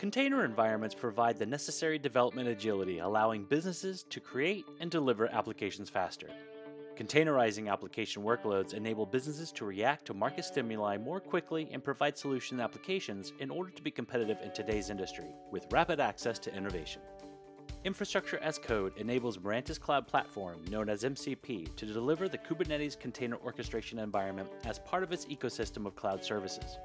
Container environments provide the necessary development agility, allowing businesses to create and deliver applications faster. Containerizing application workloads enable businesses to react to market stimuli more quickly and provide solution applications in order to be competitive in today's industry, with rapid access to innovation. Infrastructure as Code enables Mirantis Cloud Platform, known as MCP, to deliver the Kubernetes container orchestration environment as part of its ecosystem of cloud services.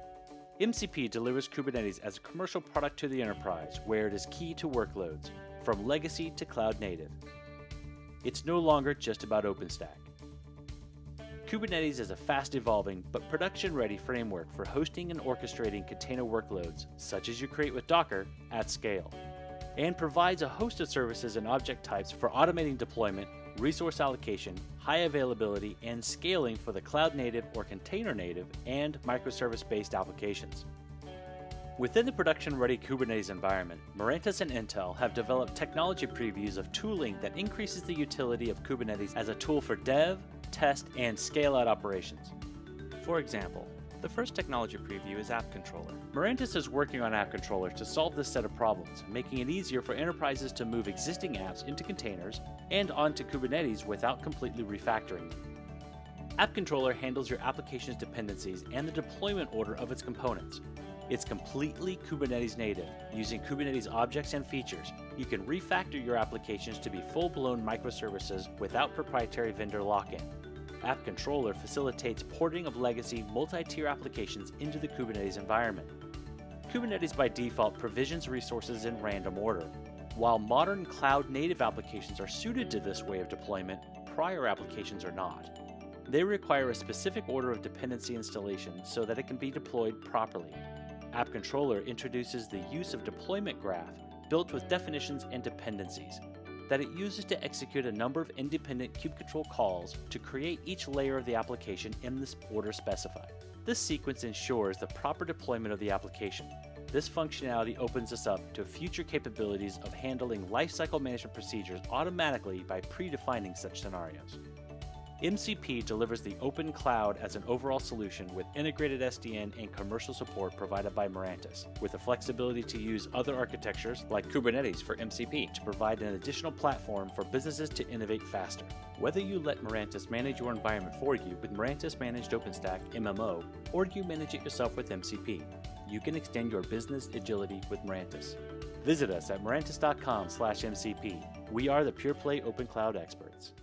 MCP delivers Kubernetes as a commercial product to the enterprise where it is key to workloads, from legacy to cloud native. It's no longer just about OpenStack. Kubernetes is a fast evolving but production ready framework for hosting and orchestrating container workloads, such as you create with Docker, at scale, and provides a host of services and object types for automating deployment, resource allocation, high availability, and scaling for the cloud native or container native and microservice based applications. Within the production ready Kubernetes environment, Mirantis and Intel have developed technology previews of tooling that increases the utility of Kubernetes as a tool for dev, test, and scale out operations. For example, the first technology preview is App Controller. Mirantis is working on App Controller to solve this set of problems, making it easier for enterprises to move existing apps into containers and onto Kubernetes without completely refactoring them. App Controller handles your application's dependencies and the deployment order of its components. It's completely Kubernetes native. Using Kubernetes objects and features, you can refactor your applications to be full blown microservices without proprietary vendor lock in. App Controller facilitates porting of legacy multi-tier applications into the Kubernetes environment. Kubernetes by default provisions resources in random order. While modern cloud native applications are suited to this way of deployment, prior applications are not. They require a specific order of dependency installation so that it can be deployed properly. App Controller introduces the use of deployment graph built with definitions and dependencies, that it uses to execute a number of independent kubectl calls to create each layer of the application in this order specified. This sequence ensures the proper deployment of the application. This functionality opens us up to future capabilities of handling lifecycle management procedures automatically by predefining such scenarios. MCP delivers the open cloud as an overall solution with integrated SDN and commercial support provided by Mirantis, with the flexibility to use other architectures like Kubernetes for MCP to provide an additional platform for businesses to innovate faster. Whether you let Mirantis manage your environment for you with Mirantis Managed OpenStack MMO, or you manage it yourself with MCP, you can extend your business agility with Mirantis. Visit us at mirantis.com/mcp. We are the pure play open cloud experts.